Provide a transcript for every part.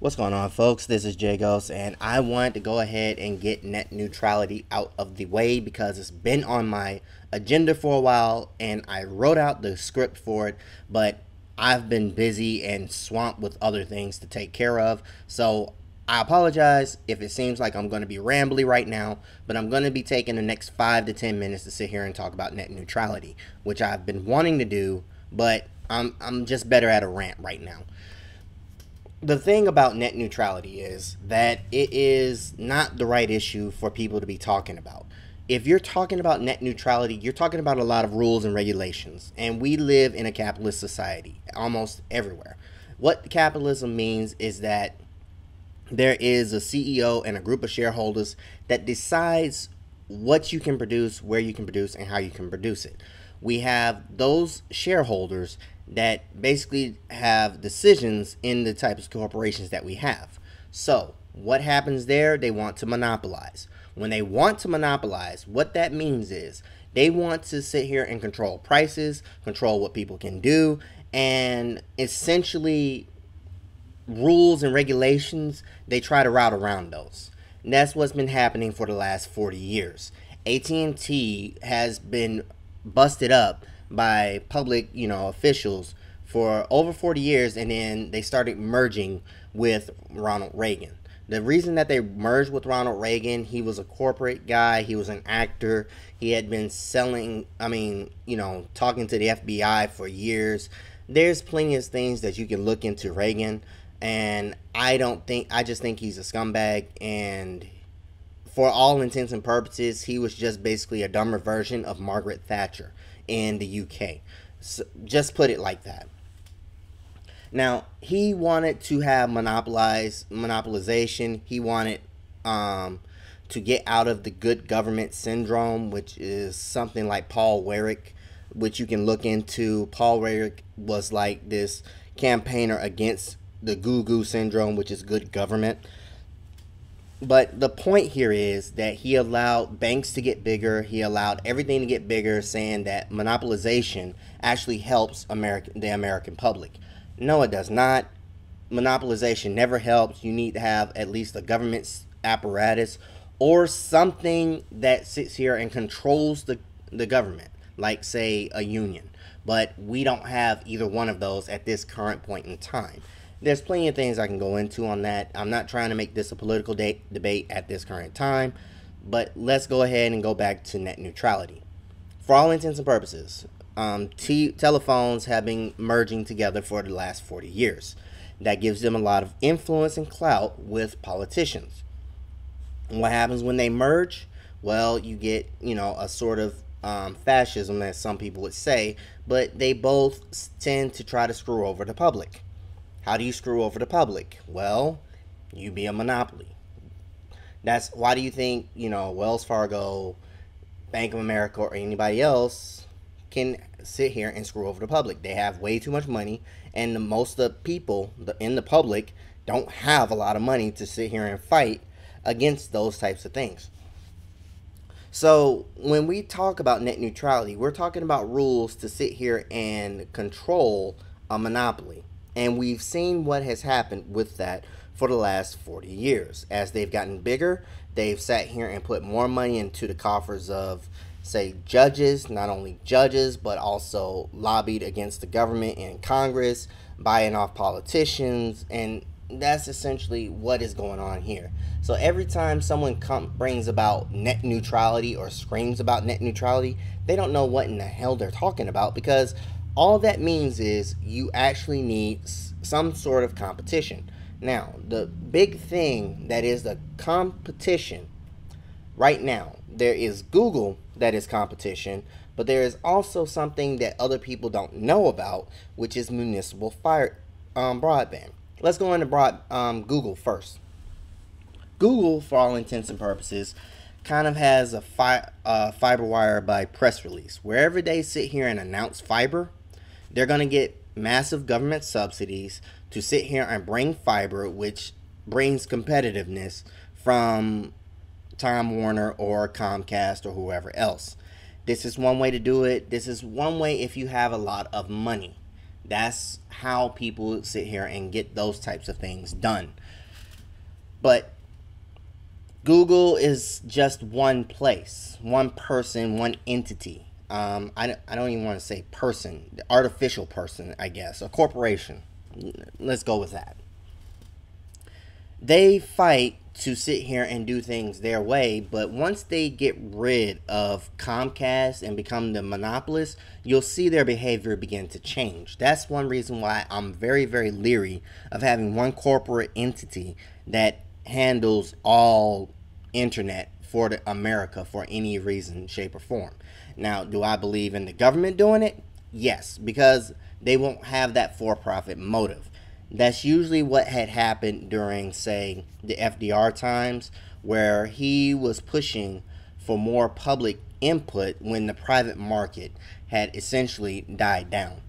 What's going on, folks? This is Jagos, and I wanted to go ahead and get net neutrality out of the way because it's been on my agenda for a while, and I wrote out the script for it, but I've been busy and swamped with other things to take care of. So I apologize if it seems like I'm going to be rambly right now, but I'm going to be taking the next five to ten minutes to sit here and talk about net neutrality, which I've been wanting to do, but I'm I'm just better at a rant right now the thing about net neutrality is that it is not the right issue for people to be talking about. If you're talking about net neutrality, you're talking about a lot of rules and regulations. And we live in a capitalist society almost everywhere. What capitalism means is that there is a CEO and a group of shareholders that decides what you can produce, where you can produce, and how you can produce it. We have those shareholders that basically have decisions in the types of corporations that we have. So, what happens there? They want to monopolize. When they want to monopolize, what that means is they want to sit here and control prices, control what people can do, and essentially rules and regulations, they try to route around those. And that's what's been happening for the last 40 years. AT&T has been busted up by public, you know, officials for over 40 years and then they started merging with Ronald Reagan. The reason that they merged with Ronald Reagan, he was a corporate guy, he was an actor, he had been selling, I mean, you know, talking to the FBI for years. There's plenty of things that you can look into Reagan and I don't think I just think he's a scumbag and for all intents and purposes, he was just basically a dumber version of Margaret Thatcher in the UK. So just put it like that. Now, he wanted to have monopolize monopolization. He wanted um, to get out of the good government syndrome, which is something like Paul Weyrich, which you can look into. Paul Weyrich was like this campaigner against the goo goo syndrome, which is good government. But the point here is that he allowed banks to get bigger. He allowed everything to get bigger, saying that monopolization actually helps American the American public. No, it does not. Monopolization never helps. You need to have at least a government apparatus or something that sits here and controls the the government, like say a union. But we don't have either one of those at this current point in time there's plenty of things I can go into on that. I'm not trying to make this a political de- debate at this current time, but let's go ahead and go back to net neutrality. For all intents and purposes, um, t- telephones have been merging together for the last 40 years. That gives them a lot of influence and clout with politicians. And what happens when they merge? Well, you get, you know, a sort of um, fascism, as some people would say, but they both tend to try to screw over the public. How do you screw over the public? Well, you be a monopoly. That's why do you think, you know, Wells Fargo, Bank of America, or anybody else can sit here and screw over the public? They have way too much money, and most of the people in the public don't have a lot of money to sit here and fight against those types of things. So, when we talk about net neutrality, we're talking about rules to sit here and control a monopoly. And we've seen what has happened with that for the last 40 years. As they've gotten bigger, they've sat here and put more money into the coffers of, say, judges, not only judges, but also lobbied against the government and Congress, buying off politicians, and that's essentially what is going on here. So every time someone com- brings about net neutrality or screams about net neutrality, they don't know what in the hell they're talking about because all that means is you actually need some sort of competition. Now, the big thing that is the competition right now, there is Google that is competition, but there is also something that other people don't know about, which is municipal fire um, broadband. Let's go into broad um, Google first. Google, for all intents and purposes, kind of has a fi- uh, fiber wire by press release. Wherever they sit here and announce fiber, they're going to get massive government subsidies to sit here and bring fiber, which brings competitiveness from Time Warner or Comcast or whoever else. This is one way to do it. This is one way if you have a lot of money. That's how people sit here and get those types of things done. But Google is just one place, one person, one entity. Um, I, I don't even want to say person, the artificial person, I guess, a corporation. Let's go with that. They fight to sit here and do things their way, but once they get rid of Comcast and become the monopolist, you'll see their behavior begin to change. That's one reason why I'm very, very leery of having one corporate entity that handles all internet for America for any reason, shape, or form. Now, do I believe in the government doing it? Yes, because they won't have that for profit motive. That's usually what had happened during, say, the FDR times, where he was pushing for more public input when the private market had essentially died down.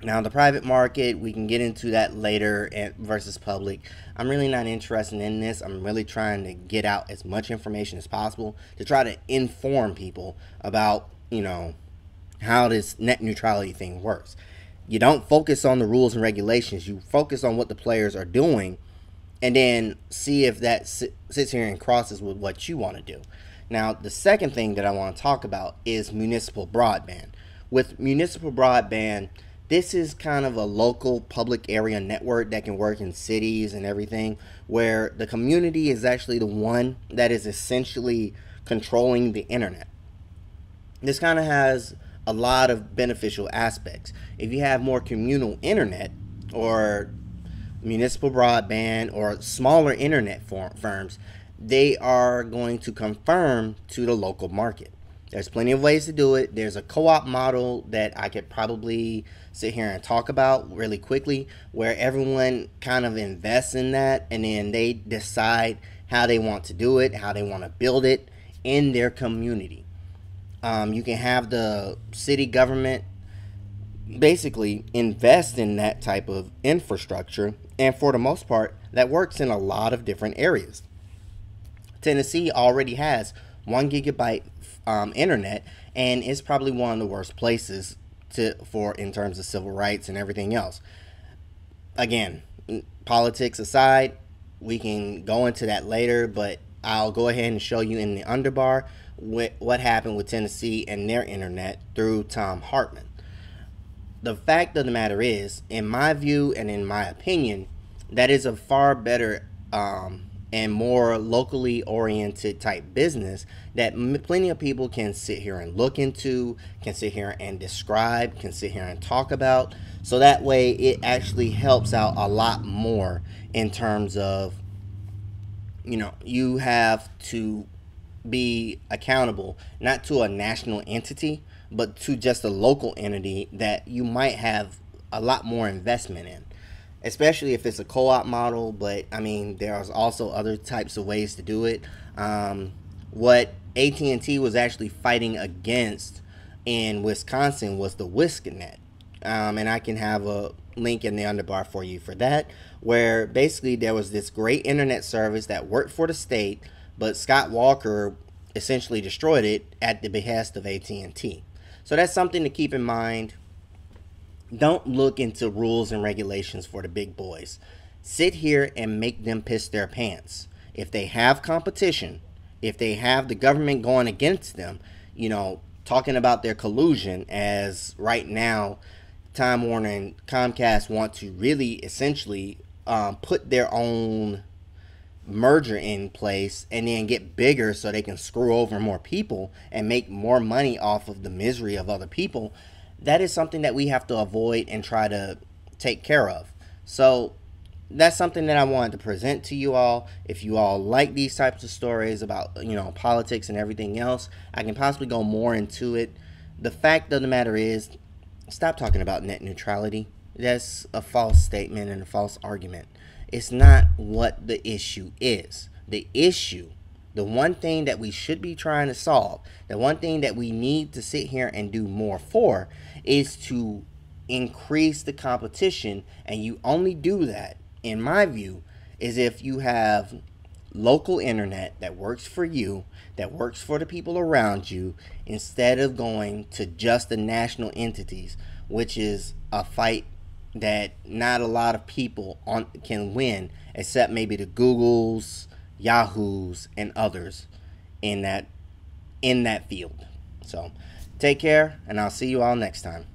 Now, the private market, we can get into that later versus public. I'm really not interested in this. I'm really trying to get out as much information as possible to try to inform people about, you know, how this net neutrality thing works. You don't focus on the rules and regulations, you focus on what the players are doing and then see if that sits here and crosses with what you want to do. Now, the second thing that I want to talk about is municipal broadband. With municipal broadband, this is kind of a local public area network that can work in cities and everything where the community is actually the one that is essentially controlling the internet. This kind of has a lot of beneficial aspects. If you have more communal internet or municipal broadband or smaller internet firms, they are going to confirm to the local market. There's plenty of ways to do it. There's a co op model that I could probably sit here and talk about really quickly where everyone kind of invests in that and then they decide how they want to do it, how they want to build it in their community. Um, you can have the city government basically invest in that type of infrastructure, and for the most part, that works in a lot of different areas. Tennessee already has one gigabyte um, internet, and it's probably one of the worst places to for in terms of civil rights and everything else. Again, politics aside, we can go into that later, but I'll go ahead and show you in the underbar what, what happened with Tennessee and their internet through Thom Hartmann. The fact of the matter is, in my view and in my opinion, that is a far better um, and more locally oriented type business that plenty of people can sit here and look into, can sit here and describe, can sit here and talk about. So that way it actually helps out a lot more in terms of, you know, you have to be accountable not to a national entity, but to just a local entity that you might have a lot more investment in especially if it's a co-op model. But I mean, there's also other types of ways to do it. Um, what AT&T was actually fighting against in Wisconsin was the WiscNet, um, and I can have a link in the underbar for you for that, where basically there was this great internet service that worked for the state, but Scott Walker essentially destroyed it at the behest of AT&T. So that's something to keep in mind don't look into rules and regulations for the big boys. Sit here and make them piss their pants. If they have competition, if they have the government going against them, you know, talking about their collusion as right now Time Warner and Comcast want to really essentially um, put their own merger in place and then get bigger so they can screw over more people and make more money off of the misery of other people that is something that we have to avoid and try to take care of. So that's something that I wanted to present to you all. If you all like these types of stories about, you know, politics and everything else, I can possibly go more into it. The fact of the matter is, stop talking about net neutrality. That's a false statement and a false argument. It's not what the issue is. The issue, the one thing that we should be trying to solve, the one thing that we need to sit here and do more for is to increase the competition. And you only do that in my view is if you have local internet that works for you that works for the people around you instead of going to just the national entities which is a fight that not a lot of people on can win, except maybe the Googles, Yahoos, and others in that in that field. So, take care, and I'll see you all next time.